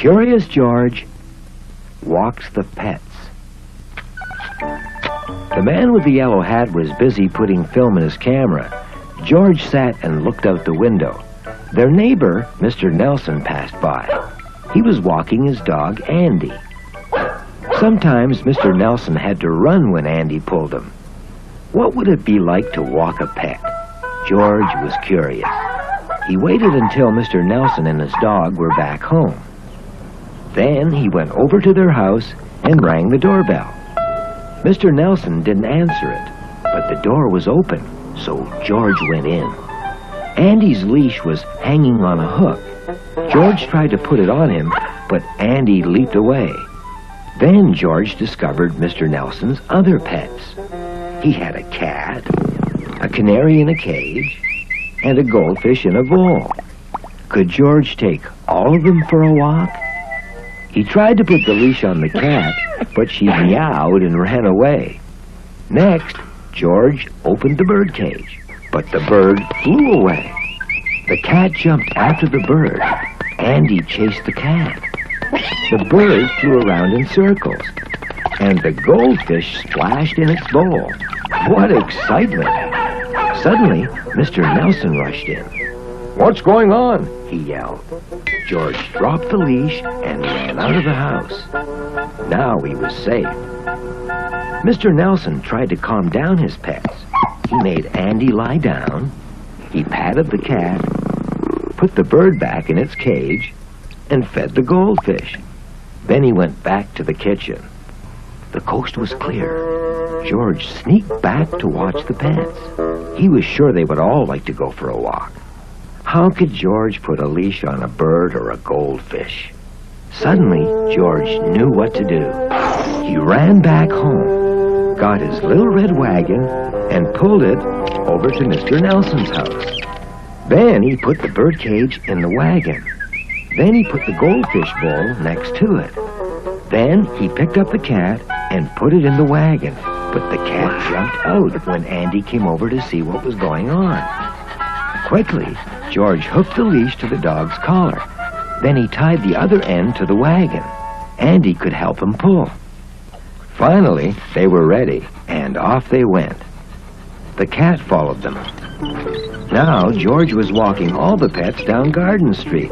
Curious George walks the pets. The man with the yellow hat was busy putting film in his camera. George sat and looked out the window. Their neighbor, Mr. Nelson, passed by. He was walking his dog, Andy. Sometimes Mr. Nelson had to run when Andy pulled him. What would it be like to walk a pet? George was curious. He waited until Mr. Nelson and his dog were back home. Then he went over to their house and rang the doorbell. Mr. Nelson didn't answer it, but the door was open, so George went in. Andy's leash was hanging on a hook. George tried to put it on him, but Andy leaped away. Then George discovered Mr. Nelson's other pets. He had a cat, a canary in a cage, and a goldfish in a bowl. Could George take all of them for a walk? He tried to put the leash on the cat, but she meowed and ran away. Next, George opened the bird cage, but the bird flew away. The cat jumped after the bird. Andy chased the cat. The bird flew around in circles, and the goldfish splashed in its bowl. What excitement! Suddenly, Mr. Nelson rushed in. What's going on? he yelled. George dropped the leash and ran out of the house. Now he was safe. Mr. Nelson tried to calm down his pets. He made Andy lie down. He patted the cat, put the bird back in its cage, and fed the goldfish. Then he went back to the kitchen. The coast was clear. George sneaked back to watch the pets. He was sure they would all like to go for a walk. How could George put a leash on a bird or a goldfish? Suddenly, George knew what to do. He ran back home, got his little red wagon, and pulled it over to Mr. Nelson's house. Then he put the bird cage in the wagon. Then he put the goldfish bowl next to it. Then he picked up the cat and put it in the wagon. But the cat jumped out when Andy came over to see what was going on. Quickly, George hooked the leash to the dog's collar. Then he tied the other end to the wagon. Andy could help him pull. Finally, they were ready, and off they went. The cat followed them. Now, George was walking all the pets down Garden Street.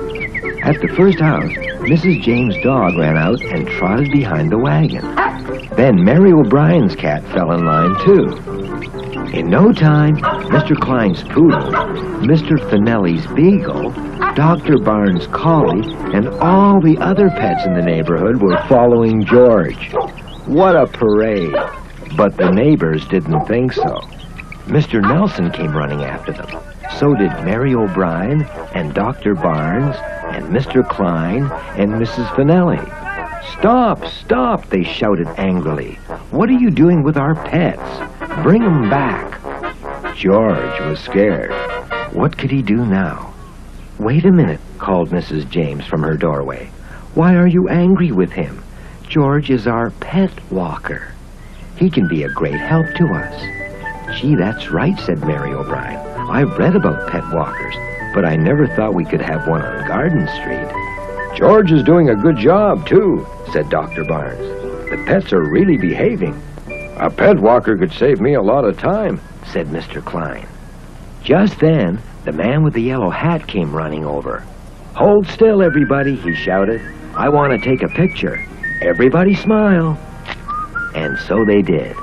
At the first house, Mrs. James' dog ran out and trotted behind the wagon. Then Mary O'Brien's cat fell in line, too. In no time, Mr. Klein's poodle, Mr. Finelli's beagle, Dr. Barnes' collie, and all the other pets in the neighborhood were following George. What a parade! But the neighbors didn't think so. Mr. Nelson came running after them. So did Mary O'Brien and Dr. Barnes and Mr. Klein and Mrs. Finelli. Stop, stop, they shouted angrily. What are you doing with our pets? Bring them back. George was scared. What could he do now? Wait a minute, called Mrs. James from her doorway. Why are you angry with him? George is our pet walker. He can be a great help to us. Gee, that's right, said Mary O'Brien. I've read about pet walkers, but I never thought we could have one on Garden Street. George is doing a good job, too, said Dr. Barnes. The pets are really behaving. A pet walker could save me a lot of time, said Mr. Klein. Just then, the man with the yellow hat came running over. Hold still, everybody, he shouted. I want to take a picture. Everybody smile. And so they did.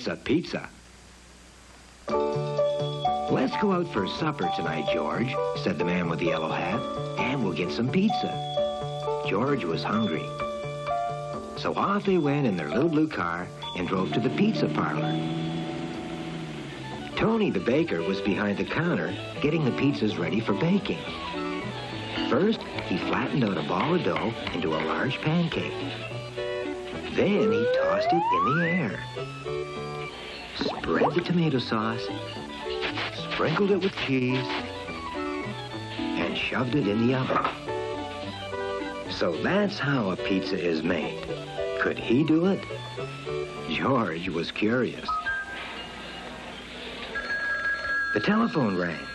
Gets a pizza. Let's go out for supper tonight, George, said the man with the yellow hat, and we'll get some pizza. George was hungry. So off they went in their little blue car and drove to the pizza parlor. Tony the baker was behind the counter getting the pizzas ready for baking. First, he flattened out a ball of dough into a large pancake. Then he tossed it in the air. Spread the tomato sauce, sprinkled it with cheese, and shoved it in the oven. So that's how a pizza is made. Could he do it? George was curious. The telephone rang.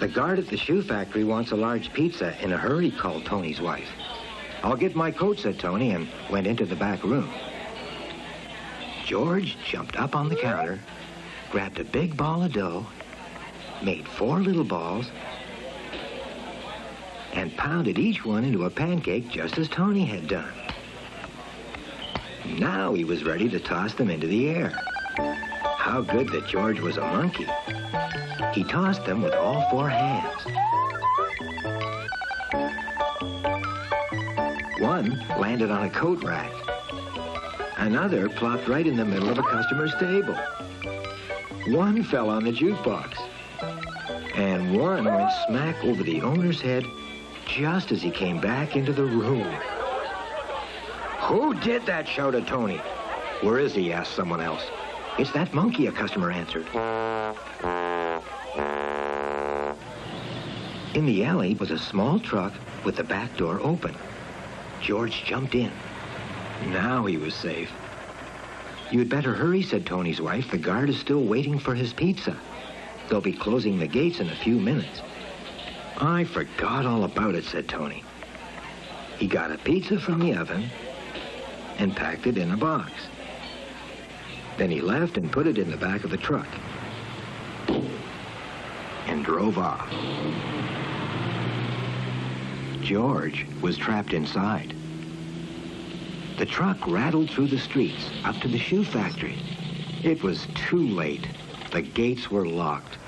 The guard at the shoe factory wants a large pizza in a hurry, called Tony's wife. I'll get my coat, said Tony, and went into the back room. George jumped up on the counter, grabbed a big ball of dough, made four little balls, and pounded each one into a pancake just as Tony had done. Now he was ready to toss them into the air. How good that George was a monkey. He tossed them with all four hands. One landed on a coat rack. Another plopped right in the middle of a customer's table. One fell on the jukebox. And one went smack over the owner's head just as he came back into the room. Who did that? shouted Tony. Where is he? asked someone else. It's that monkey, a customer answered. In the alley was a small truck with the back door open. George jumped in. Now he was safe. You'd better hurry, said Tony's wife. The guard is still waiting for his pizza. They'll be closing the gates in a few minutes. I forgot all about it, said Tony. He got a pizza from the oven and packed it in a box. Then he left and put it in the back of the truck and drove off. George was trapped inside. The truck rattled through the streets up to the shoe factory. It was too late. The gates were locked.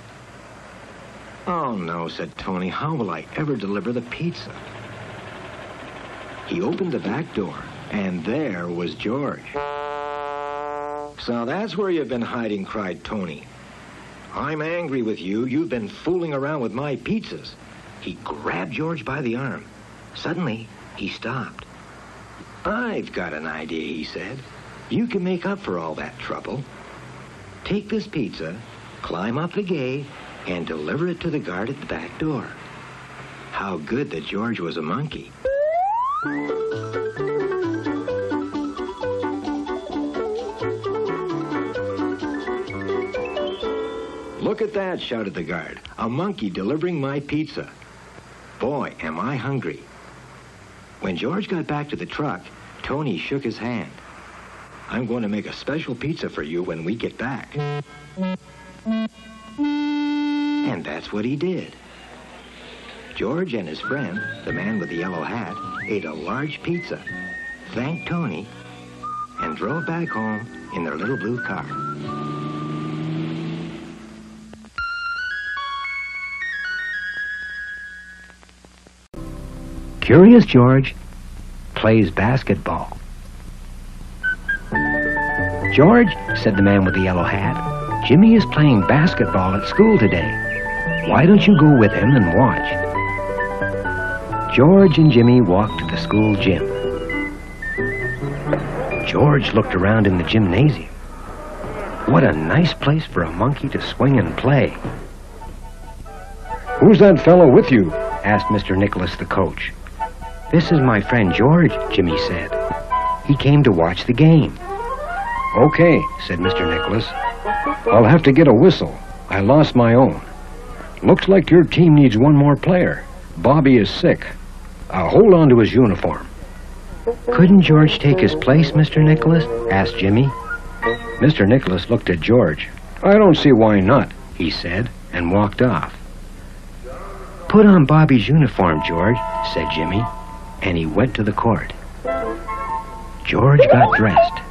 Oh, no, said Tony. How will I ever deliver the pizza? He opened the back door, and there was George. So that's where you've been hiding, cried Tony. I'm angry with you. You've been fooling around with my pizzas. He grabbed George by the arm. Suddenly, he stopped. I've got an idea, he said. You can make up for all that trouble. Take this pizza, climb up the gate, and deliver it to the guard at the back door. How good that George was a monkey. Look at that, shouted the guard. A monkey delivering my pizza. Boy, am I hungry. When George got back to the truck, Tony shook his hand. I'm going to make a special pizza for you when we get back. And that's what he did. George and his friend, the man with the yellow hat, ate a large pizza, thanked Tony, and drove back home in their little blue car. Curious George plays basketball. George, said the man with the yellow hat, Jimmy is playing basketball at school today. Why don't you go with him and watch? George and Jimmy walked to the school gym. George looked around in the gymnasium. What a nice place for a monkey to swing and play. Who's that fellow with you? asked Mr. Nicholas, the coach. This is my friend George, Jimmy said. He came to watch the game. Okay, said Mr. Nicholas. I'll have to get a whistle. I lost my own. Looks like your team needs one more player. Bobby is sick. Uh, hold on to his uniform. Couldn't George take his place, Mr. Nicholas? asked Jimmy. Mr. Nicholas looked at George. I don't see why not, he said, and walked off. Put on Bobby's uniform, George, said Jimmy, and he went to the court. George got dressed.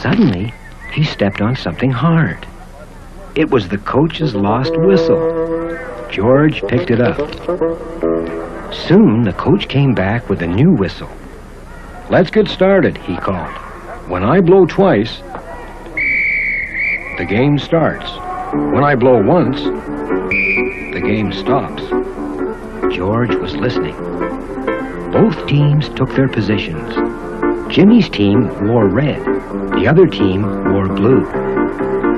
Suddenly, he stepped on something hard. It was the coach's lost whistle. George picked it up. Soon, the coach came back with a new whistle. Let's get started, he called. When I blow twice, the game starts. When I blow once, the game stops. George was listening. Both teams took their positions. Jimmy's team wore red. The other team wore blue.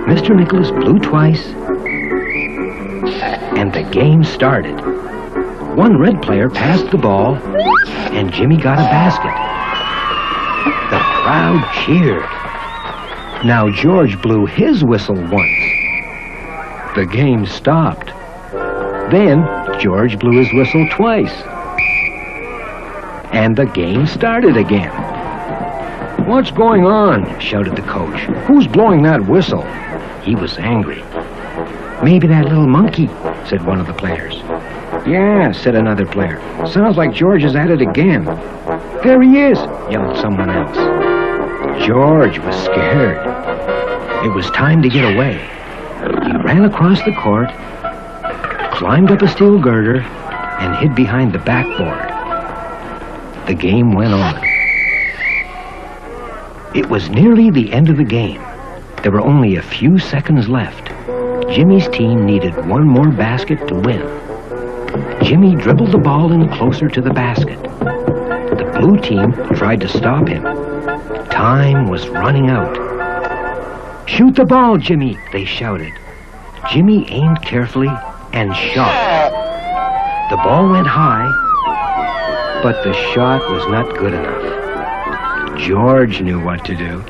Mr. Nicholas blew twice, and the game started. One red player passed the ball, and Jimmy got a basket. The crowd cheered. Now George blew his whistle once. The game stopped. Then George blew his whistle twice. And the game started again. What's going on? shouted the coach. Who's blowing that whistle? He was angry. Maybe that little monkey, said one of the players. Yeah, said another player. Sounds like George is at it again. There he is, yelled someone else. George was scared. It was time to get away. He ran across the court, climbed up a steel girder, and hid behind the backboard. The game went on. It was nearly the end of the game. There were only a few seconds left. Jimmy's team needed one more basket to win. Jimmy dribbled the ball in closer to the basket. The blue team tried to stop him. Time was running out. Shoot the ball, Jimmy, they shouted. Jimmy aimed carefully and shot. The ball went high, but the shot was not good enough. George knew what to do.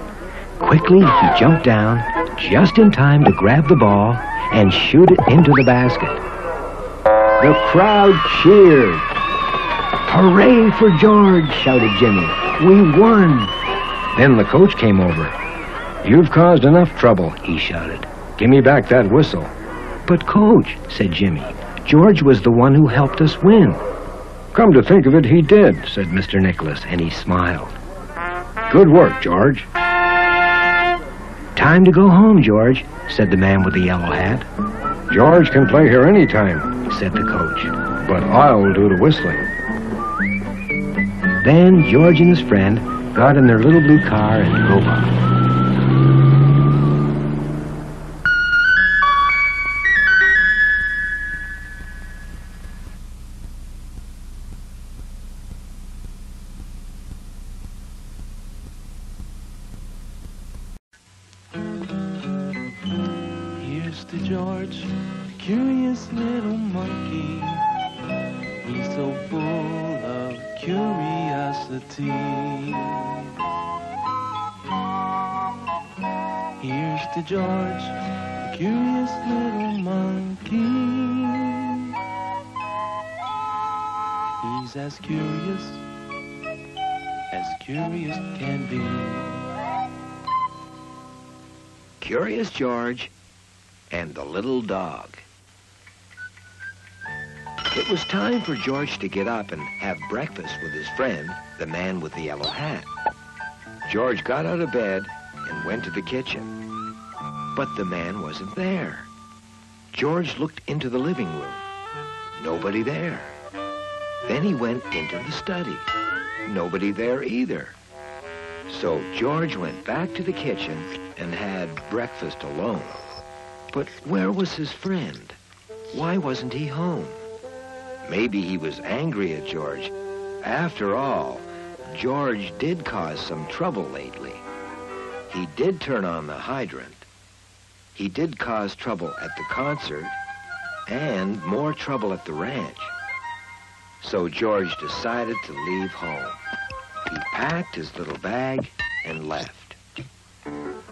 Quickly, he jumped down just in time to grab the ball and shoot it into the basket. The crowd cheered. Hooray for George, shouted Jimmy. We won. Then the coach came over. You've caused enough trouble, he shouted. Give me back that whistle. But, Coach, said Jimmy, George was the one who helped us win. Come to think of it, he did, said Mr. Nicholas, and he smiled. Good work, George. Time to go home, George, said the man with the yellow hat. George can play here any time, said the coach. But I'll do the whistling. Then George and his friend got in their little blue car and drove off. Curiosity. Here's to George, the curious little monkey. He's as curious as curious can be. Curious George and the little dog. It was time for George to get up and have breakfast with his friend, the man with the yellow hat. George got out of bed and went to the kitchen. But the man wasn't there. George looked into the living room. Nobody there. Then he went into the study. Nobody there either. So George went back to the kitchen and had breakfast alone. But where was his friend? Why wasn't he home? Maybe he was angry at George. After all, George did cause some trouble lately. He did turn on the hydrant. He did cause trouble at the concert and more trouble at the ranch. So George decided to leave home. He packed his little bag and left.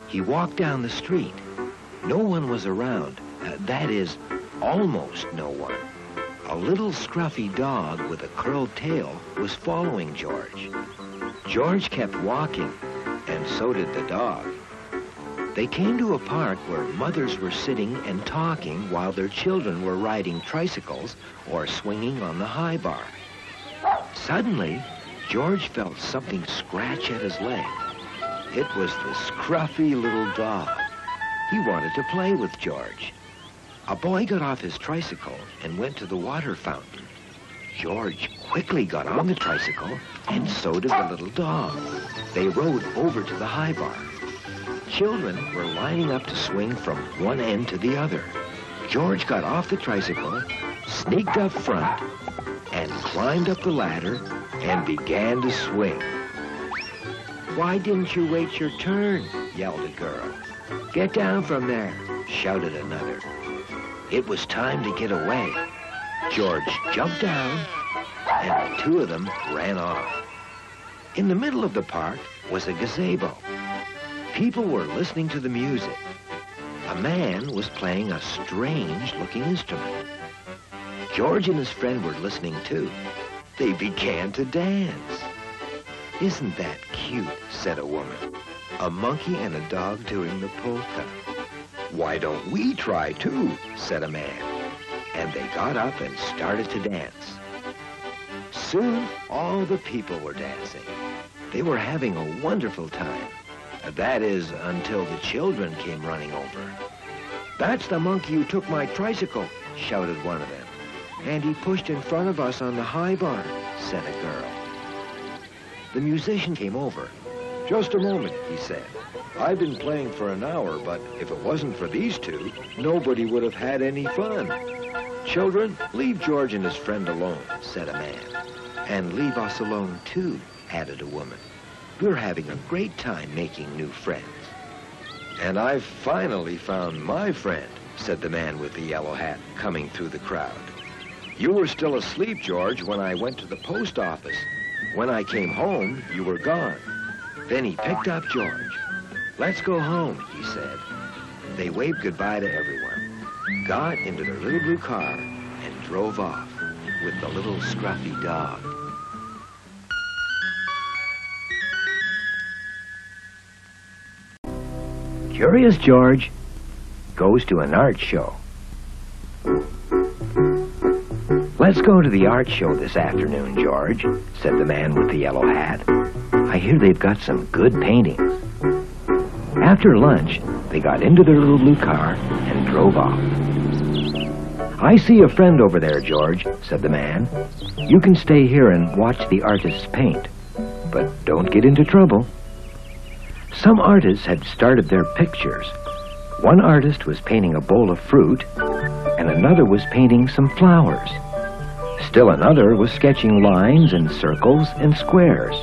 He walked down the street. No one was around. Uh, that is, almost no one. A little scruffy dog with a curled tail was following George. George kept walking, and so did the dog. They came to a park where mothers were sitting and talking while their children were riding tricycles or swinging on the high bar. Suddenly, George felt something scratch at his leg. It was the scruffy little dog. He wanted to play with George. A boy got off his tricycle and went to the water fountain. George quickly got on the tricycle, and so did the little dog. They rode over to the high bar. Children were lining up to swing from one end to the other. George got off the tricycle, sneaked up front, and climbed up the ladder and began to swing. Why didn't you wait your turn? yelled a girl. Get down from there, shouted another. It was time to get away. George jumped down, and the two of them ran off. In the middle of the park was a gazebo. People were listening to the music. A man was playing a strange-looking instrument. George and his friend were listening too. They began to dance. Isn't that cute, said a woman. A monkey and a dog doing the polka. Why don't we try too, said a man. And they got up and started to dance. Soon, all the people were dancing. They were having a wonderful time. That is, until the children came running over. That's the monkey who took my tricycle, shouted one of them. And he pushed in front of us on the high bar, said a girl. The musician came over. Just a moment, he said. I've been playing for an hour, but if it wasn't for these two, nobody would have had any fun. Children, leave George and his friend alone, said a man. And leave us alone, too, added a woman. We're having a great time making new friends. And I've finally found my friend, said the man with the yellow hat, coming through the crowd. You were still asleep, George, when I went to the post office. When I came home, you were gone. Then he picked up George. Let's go home, he said. They waved goodbye to everyone, got into their little blue car, and drove off with the little scruffy dog. Curious George goes to an art show. Let's go to the art show this afternoon, George, said the man with the yellow hat. I hear they've got some good paintings. After lunch, they got into their little blue car and drove off. I see a friend over there, George, said the man. You can stay here and watch the artists paint, but don't get into trouble. Some artists had started their pictures. One artist was painting a bowl of fruit, and another was painting some flowers. Still another was sketching lines and circles and squares.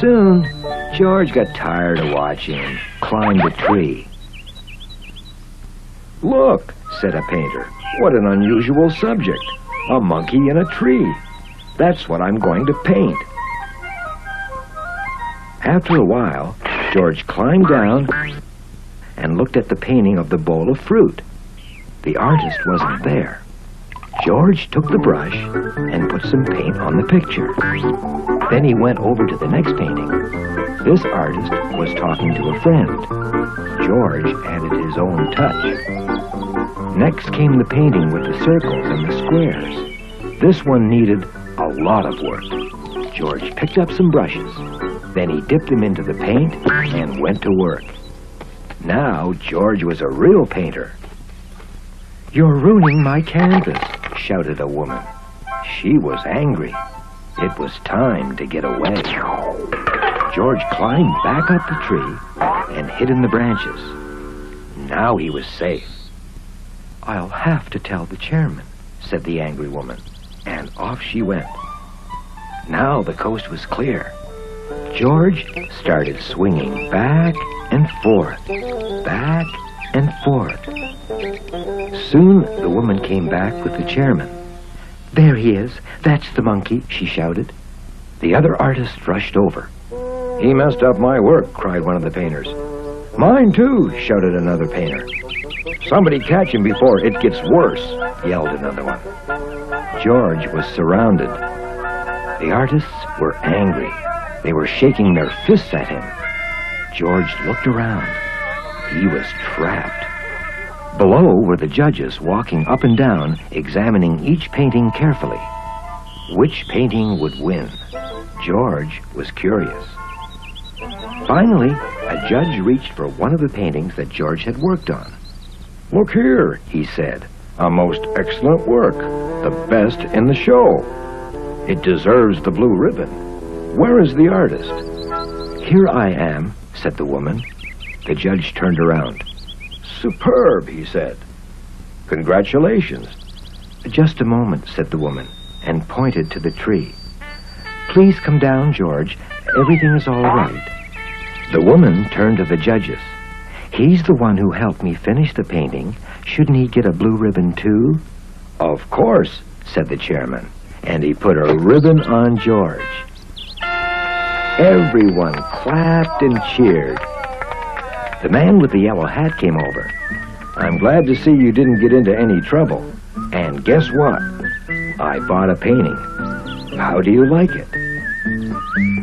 Soon, George got tired of watching climbed a tree. Look, said a painter, what an unusual subject. A monkey in a tree. That's what I'm going to paint. After a while, George climbed down and looked at the painting of the bowl of fruit. The artist wasn't there. George took the brush and put some paint on the picture. Then he went over to the next painting. This artist was talking to a friend. George added his own touch. Next came the painting with the circles and the squares. This one needed a lot of work. George picked up some brushes. Then he dipped them into the paint and went to work. Now George was a real painter. You're ruining my canvas, shouted a woman. She was angry. It was time to get away. George climbed back up the tree and hid in the branches. Now he was safe. I'll have to tell the chairman, said the angry woman, and off she went. Now the coast was clear. George started swinging back and forth, back and forth. Soon the woman came back with the chairman. There he is. That's the monkey, she shouted. The other artist rushed over. He messed up my work, cried one of the painters. Mine too, shouted another painter. Somebody catch him before it gets worse, yelled another one. George was surrounded. The artists were angry. They were shaking their fists at him. George looked around. He was trapped. Below were the judges walking up and down, examining each painting carefully. Which painting would win? George was curious. Finally, a judge reached for one of the paintings that George had worked on. Look here, he said. A most excellent work. The best in the show. It deserves the blue ribbon. Where is the artist? Here I am, said the woman. The judge turned around. Superb, he said. Congratulations. Just a moment, said the woman, and pointed to the tree. Please come down, George. Everything is all right. The woman turned to the judges. He's the one who helped me finish the painting. Shouldn't he get a blue ribbon, too? Of course, said the chairman, and he put a ribbon on George. Everyone clapped and cheered. The man with the yellow hat came over. I'm glad to see you didn't get into any trouble. And guess what? I bought a painting. How do you like it?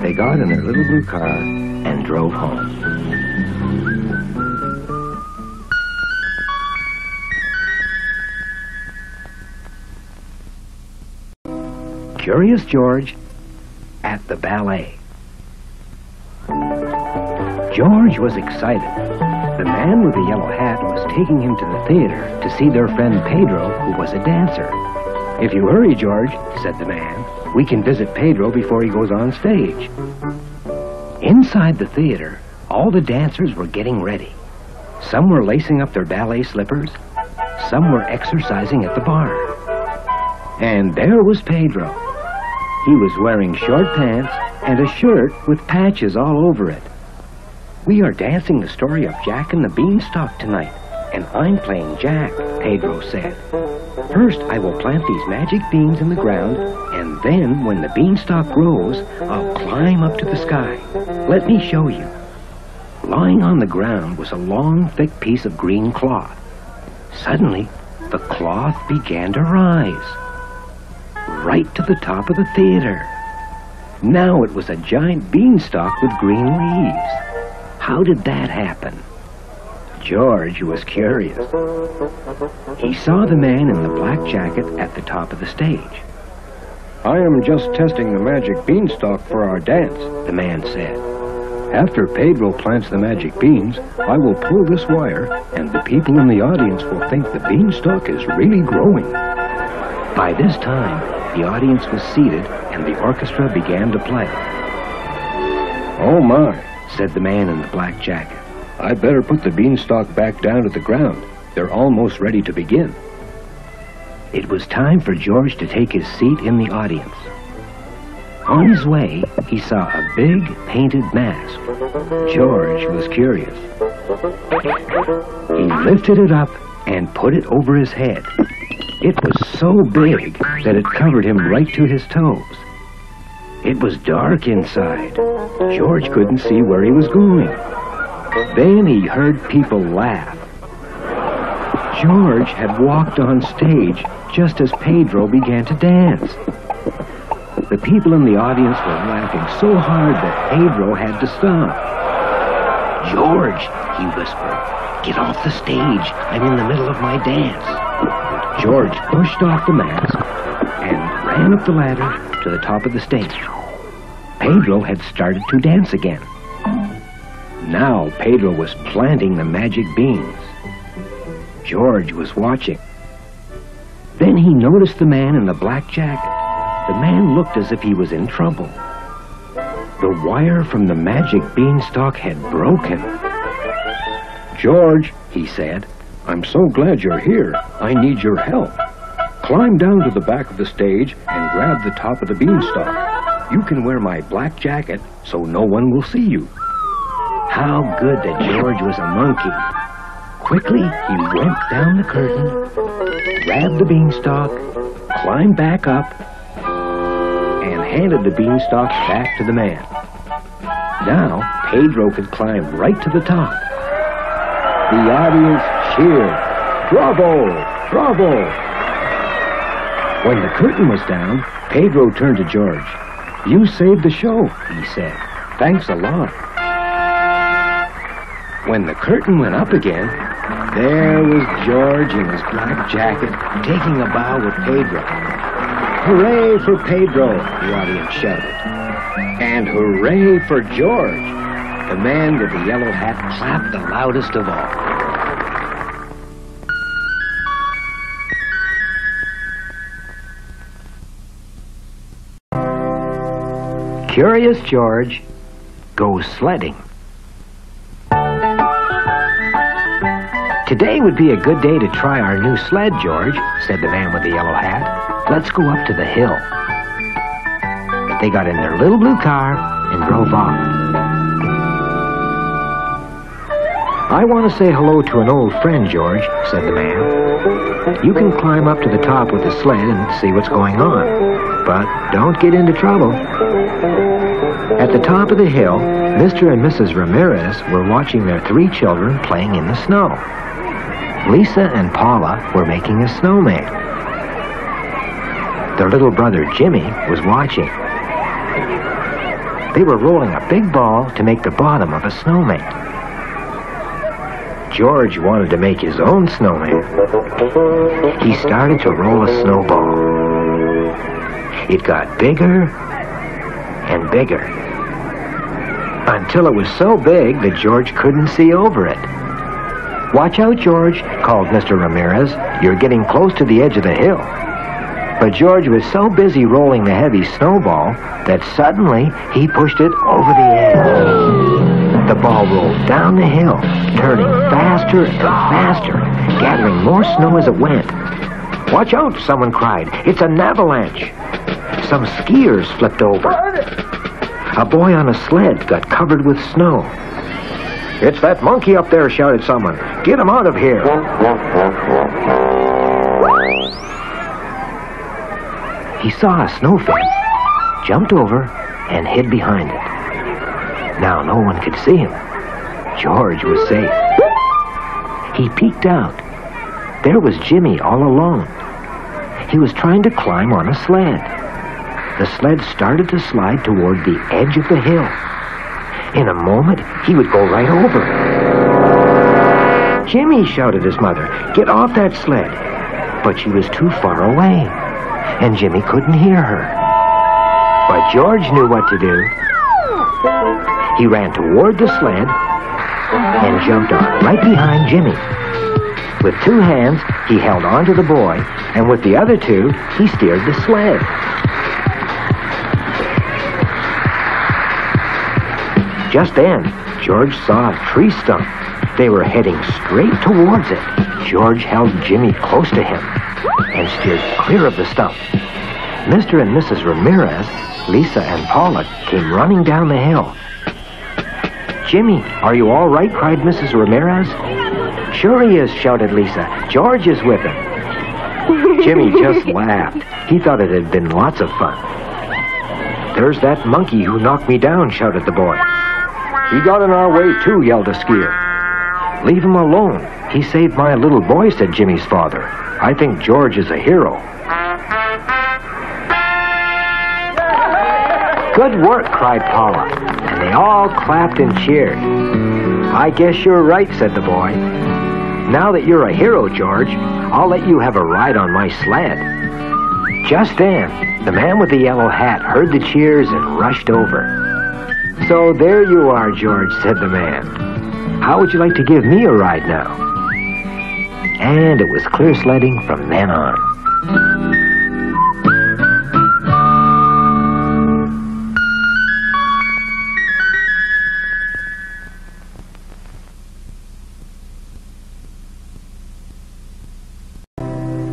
They got in their little blue car and drove home. Curious George at the ballet. George was excited. The man with the yellow hat was taking him to the theater to see their friend Pedro, who was a dancer. If you hurry, George, said the man, we can visit Pedro before he goes on stage. Inside the theater, all the dancers were getting ready. Some were lacing up their ballet slippers. Some were exercising at the bar. And there was Pedro. He was wearing short pants and a shirt with patches all over it. We are dancing the story of Jack and the Beanstalk tonight, and I'm playing Jack, Pedro said. First, I will plant these magic beans in the ground, and then, when the beanstalk grows, I'll climb up to the sky. Let me show you. Lying on the ground was a long, thick piece of green cloth. Suddenly, the cloth began to rise. Right to the top of the theater. Now it was a giant beanstalk with green leaves. How did that happen? George was curious. He saw the man in the black jacket at the top of the stage. I am just testing the magic beanstalk for our dance, the man said. After Pedro plants the magic beans, I will pull this wire, and the people in the audience will think the beanstalk is really growing. By this time, the audience was seated, and the orchestra began to play. Oh, my, said the man in the black jacket. I'd better put the beanstalk back down to the ground. They're almost ready to begin. It was time for George to take his seat in the audience. On his way, he saw a big painted mask. George was curious. He lifted it up and put it over his head. It was so big that it covered him right to his toes. It was dark inside. George couldn't see where he was going. Then he heard people laugh. George had walked on stage just as Pedro began to dance. The people in the audience were laughing so hard that Pedro had to stop. George, he whispered, get off the stage. I'm in the middle of my dance. George pushed off the mask up the ladder to the top of the stage. Pedro had started to dance again. Now Pedro was planting the magic beans. George was watching. Then he noticed the man in the black jacket. The man looked as if he was in trouble. The wire from the magic beanstalk had broken. George, he said, I'm so glad you're here. I need your help. Climb down to the back of the stage and grab the top of the beanstalk. You can wear my black jacket so no one will see you. How good that George was a monkey. Quickly, he went down the curtain, grabbed the beanstalk, climbed back up, and handed the beanstalk back to the man. Now, Pedro could climb right to the top. The audience cheered. Bravo! Bravo! When the curtain was down, Pedro turned to George. You saved the show, he said. Thanks a lot. When the curtain went up again, there was George in his black jacket, taking a bow with Pedro. Hooray for Pedro, the audience shouted. And hooray for George. The man with the yellow hat clapped the loudest of all. Curious George goes sledding. Today would be a good day to try our new sled, George, said the man with the yellow hat. Let's go up to the hill. They got in their little blue car and drove off. I want to say hello to an old friend, George, said the man. You can climb up to the top with the sled and see what's going on, but don't get into trouble. At the top of the hill, Mr. and Mrs. Ramirez were watching their three children playing in the snow. Lisa and Paula were making a snowman. Their little brother Jimmy was watching. They were rolling a big ball to make the bottom of a snowman. George wanted to make his own snowman. He started to roll a snowball. It got bigger bigger until it was so big that George couldn't see over it. Watch out, George, called Mr. Ramirez. You're getting close to the edge of the hill. But George was so busy rolling the heavy snowball that suddenly he pushed it over the edge. The ball rolled down the hill, turning faster and faster, gathering more snow as it went. Watch out, someone cried. It's an avalanche. Some skiers flipped over. A boy on a sled got covered with snow. It's that monkey up there, shouted someone. Get him out of here. He saw a snowfish, jumped over, and hid behind it. Now no one could see him. George was safe. He peeked out. There was Jimmy all alone. He was trying to climb on a sled. The sled started to slide toward the edge of the hill. In a moment, he would go right over. Jimmy, shouted his mother, get off that sled. But she was too far away, and Jimmy couldn't hear her. But George knew what to do. He ran toward the sled and jumped on right behind Jimmy. With two hands, he held onto the boy, and with the other two, he steered the sled. Just then, George saw a tree stump. They were heading straight towards it. George held Jimmy close to him and steered clear of the stump. Mr. and Mrs. Ramirez, Lisa and Paula came running down the hill. Jimmy, are you all right? cried Mrs. Ramirez. Sure he is, shouted Lisa. George is with him. Jimmy just laughed. He thought it had been lots of fun. There's that monkey who knocked me down, shouted the boy. He got in our way, too, yelled a skier. Leave him alone. He saved my little boy, said Jimmy's father. I think George is a hero. Good work, cried Paula, and they all clapped and cheered. I guess you're right, said the boy. Now that you're a hero, George, I'll let you have a ride on my sled. Just then, the man with the yellow hat heard the cheers and rushed over. So there you are, George, said the man. How would you like to give me a ride now? And it was clear sledding from then on.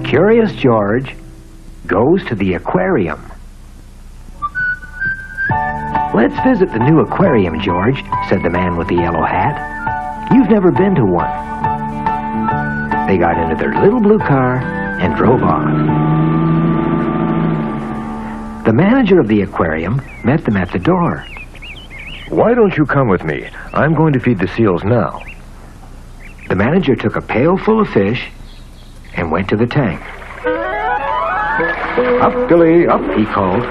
Curious George goes to the aquarium. Let's visit the new aquarium, George, said the man with the yellow hat. You've never been to one. They got into their little blue car and drove off. The manager of the aquarium met them at the door. Why don't you come with me? I'm going to feed the seals now. The manager took a pail full of fish and went to the tank. Up, Billy, up, he called.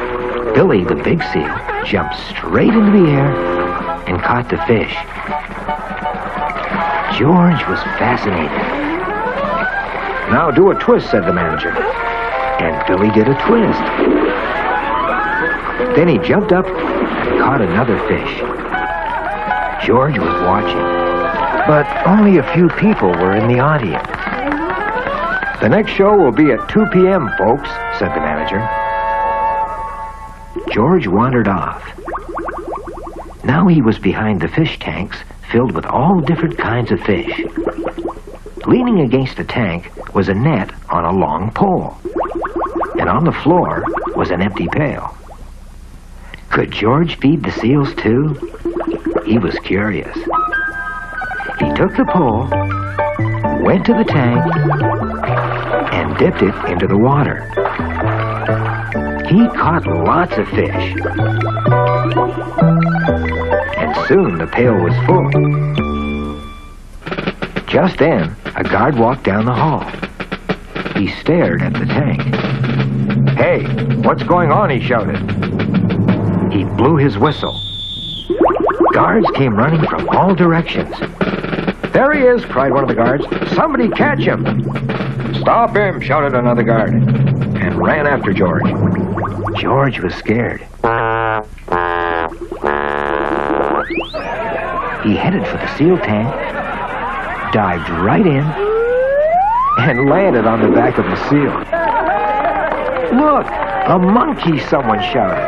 Billy, the big seal, jumped straight into the air and caught the fish. George was fascinated. Now do a twist, said the manager. And Billy did a twist. Then he jumped up and caught another fish. George was watching, but only a few people were in the audience. The next show will be at 2 p.m., folks, said the manager. George wandered off. Now he was behind the fish tanks filled with all different kinds of fish. Leaning against the tank was a net on a long pole. And on the floor was an empty pail. Could George feed the seals too? He was curious. He took the pole, went to the tank, and dipped it into the water. He caught lots of fish. And soon the pail was full. Just then, a guard walked down the hall. He stared at the tank. Hey, what's going on? He shouted. He blew his whistle. Guards came running from all directions. There he is, cried one of the guards. Somebody catch him. Stop him, shouted another guard, and ran after George. George was scared. He headed for the seal tank, dived right in, and landed on the back of the seal. Look, a monkey, someone shouted.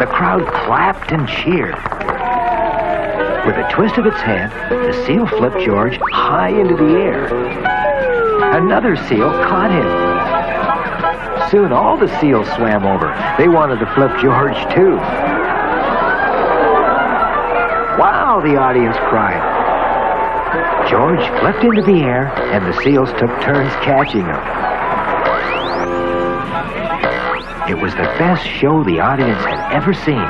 The crowd clapped and cheered. With a twist of its head, the seal flipped George high into the air. Another seal caught him. Soon all the seals swam over. They wanted to flip George too. Wow, the audience cried. George flipped into the air, and the seals took turns catching him. It was the best show the audience had ever seen.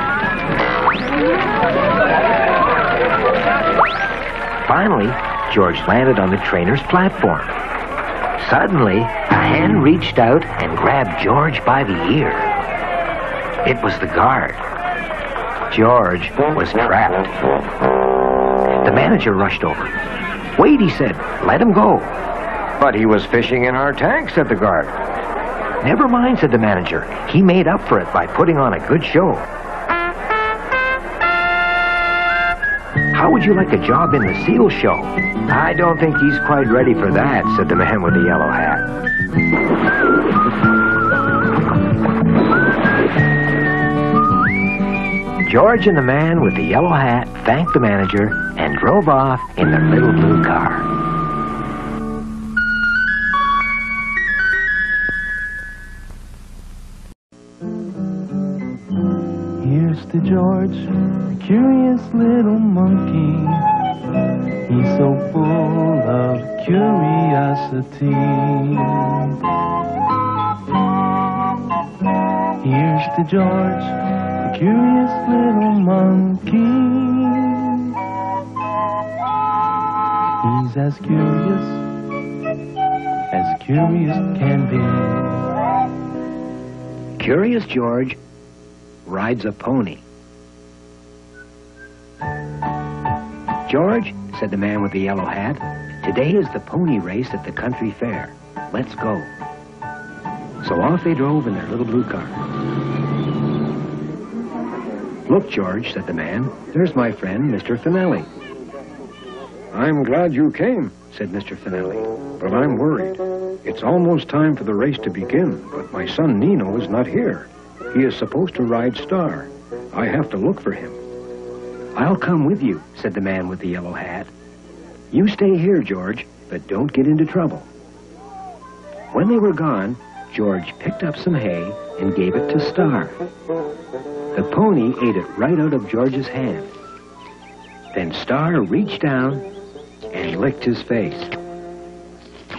Finally, George landed on the trainer's platform. Suddenly, hand reached out and grabbed George by the ear. It was the guard. George was trapped. The manager rushed over. Wait, he said. Let him go. But he was fishing in our tank, said the guard. Never mind, said the manager. He made up for it by putting on a good show. How would you like a job in the seal show? I don't think he's quite ready for that, said the man with the yellow hat. George and the man with the yellow hat thanked the manager and drove off in their little blue car. Here's to George, the curious little monkey. He's so full of curiosity. Here's to George, the curious little monkey. He's as curious as curious can be. Curious George rides a pony. George, said the man with the yellow hat, today is the pony race at the country fair. Let's go. So off they drove in their little blue car. Look, George, said the man, there's my friend, Mr. Finelli. I'm glad you came, Said Mr. Finelli. but I'm worried. It's almost time for the race to begin, but my son Nino is not here. He is supposed to ride Star. I have to look for him. I'll come with you, said the man with the yellow hat. You stay here, George, but don't get into trouble. When they were gone, George picked up some hay and gave it to Star. The pony ate it right out of George's hand. Then Star reached down and licked his face.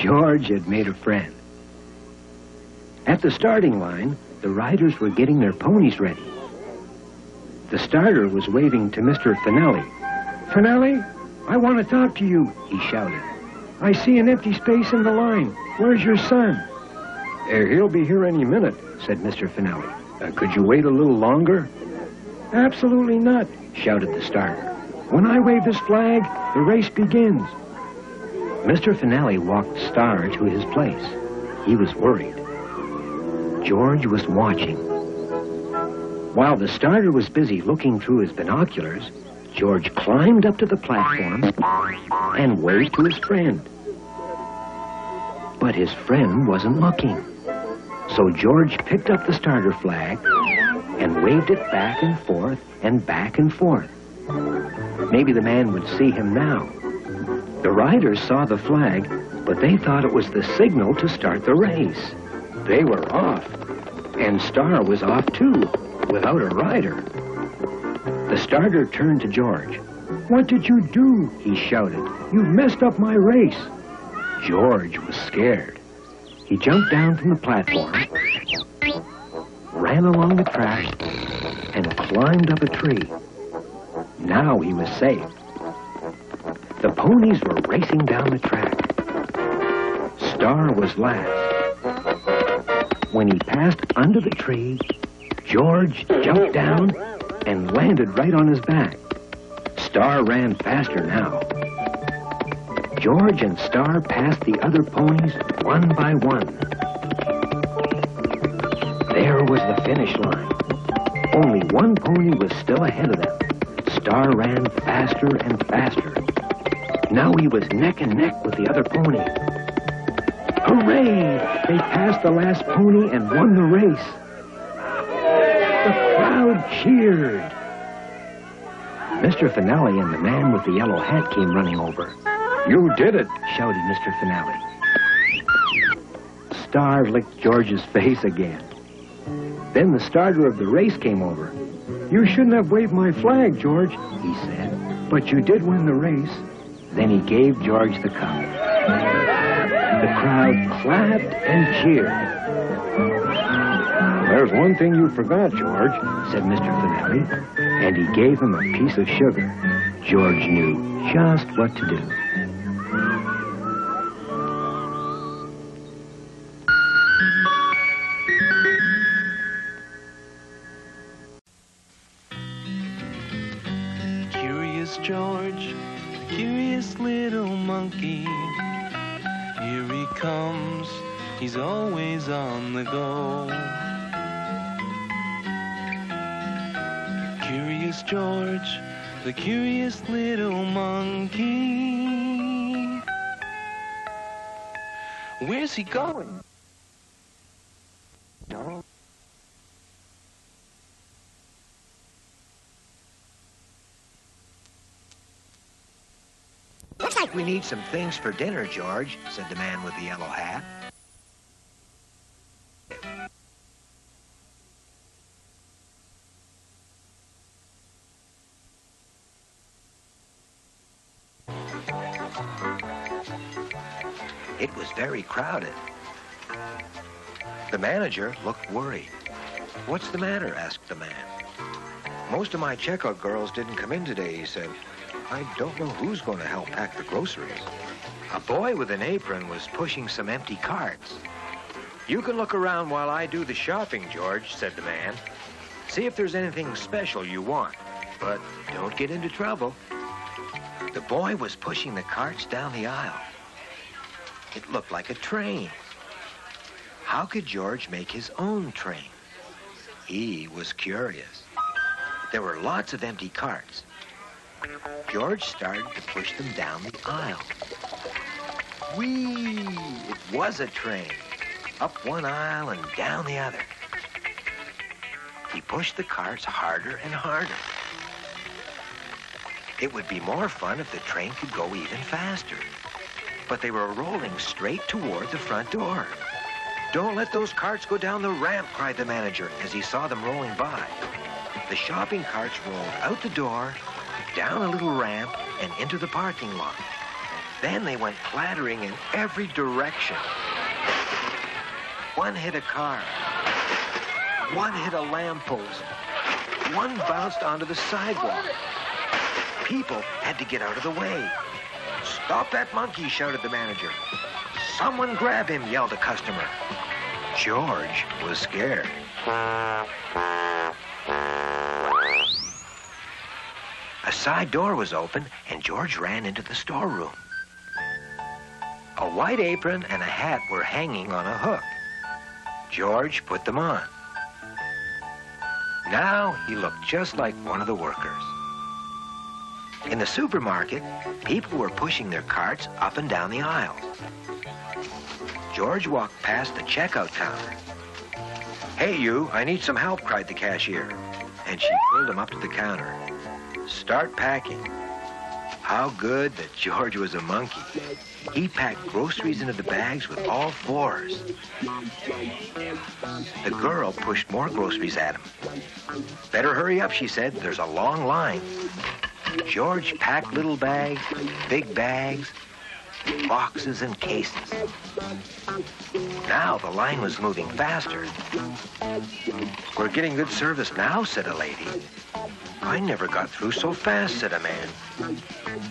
George had made a friend. At the starting line, the riders were getting their ponies ready. The starter was waving to Mr. Finelli. Finelli, I want to talk to you. He shouted. I see an empty space in the line. Where's your son? Uh, he'll be here any minute. said Mr. Finelli. Uh, could you wait a little longer? Absolutely not. shouted the starter. When I wave this flag, the race begins. Mr. Finelli walked Star to his place. He was worried. George was watching. While the starter was busy looking through his binoculars, George climbed up to the platform and waved to his friend. But his friend wasn't looking. So George picked up the starter flag and waved it back and forth and back and forth. Maybe the man would see him now. The riders saw the flag, but they thought it was the signal to start the race. They were off, and Star was off too, without a rider. The starter turned to George. What did you do? He shouted. "You've messed up my race. George was scared. He jumped down from the platform, ran along the track, and climbed up a tree. Now he was safe. The ponies were racing down the track. Star was last. When he passed under the tree, George jumped down and landed right on his back. Star ran faster now. George and Star passed the other ponies one by one. There was the finish line. Only one pony was still ahead of them. Star ran faster and faster. Now he was neck and neck with the other pony. Hooray! They passed the last pony and won the race. Crowd cheered. Mr. Finelli and the man with the yellow hat came running over. You did it. Shouted Mr. Finelli. Star licked George's face again. Then the starter of the race came over. You shouldn't have waved my flag, George, he said. But you did win the race. Then he gave George the cup. The crowd clapped and cheered. There's one thing you forgot, George. said Mr. Finelli, and he gave him a piece of sugar. George knew just what to do. Need some things for dinner, George, said the man with the yellow hat. It was very crowded. The manager looked worried. What's the matter? asked the man. Most of my checkout girls didn't come in today, he said. I don't know who's going to help pack the groceries. A boy with an apron was pushing some empty carts. You can look around while I do the shopping, George, said the man. See if there's anything special you want, but don't get into trouble. The boy was pushing the carts down the aisle. It looked like a train. How could George make his own train? He was curious. There were lots of empty carts. George started to push them down the aisle. Whee! It was a train. Up one aisle and down the other. He pushed the carts harder and harder. It would be more fun if the train could go even faster. But they were rolling straight toward the front door. Don't let those carts go down the ramp, cried the manager as he saw them rolling by. The shopping carts rolled out the door, down a little ramp, and into the parking lot. Then they went clattering in every direction. One hit a car. One hit a lamppost. One bounced onto the sidewalk. People had to get out of the way. Stop that monkey, shouted the manager. Someone grab him, yelled a customer. George was scared. A side door was open, and George ran into the storeroom. A white apron and a hat were hanging on a hook. George put them on. Now he looked just like one of the workers. In the supermarket, people were pushing their carts up and down the aisles. George walked past the checkout counter. Hey, you, I need some help, cried the cashier. And she pulled him up to the counter. Start packing. How good that George was a monkey. He packed groceries into the bags with all fours. The girl pushed more groceries at him. Better hurry up, she said. There's a long line. George packed little bags, big bags, boxes and cases. Now the line was moving faster. We're getting good service now, said a lady. I never got through so fast, said a man.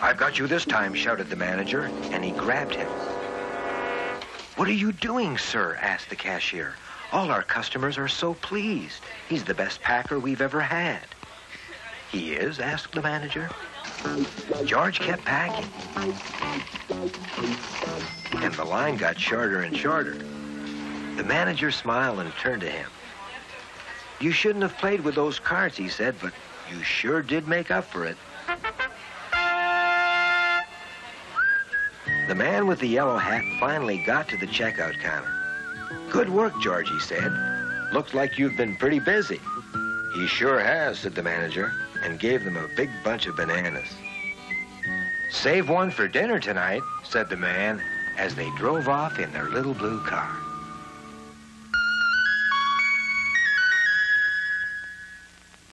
I've got you this time, shouted the manager, and he grabbed him. What are you doing, sir? asked the cashier. All our customers are so pleased. He's the best packer we've ever had. He is? asked the manager. George kept packing. And the line got shorter and shorter. The manager smiled and turned to him. You shouldn't have played with those cards, he said, but you sure did make up for it. The man with the yellow hat finally got to the checkout counter. Good work, George, he said. Looks like you've been pretty busy. He sure has, said the manager, and gave them a big bunch of bananas. Save one for dinner tonight, said the man as they drove off in their little blue car.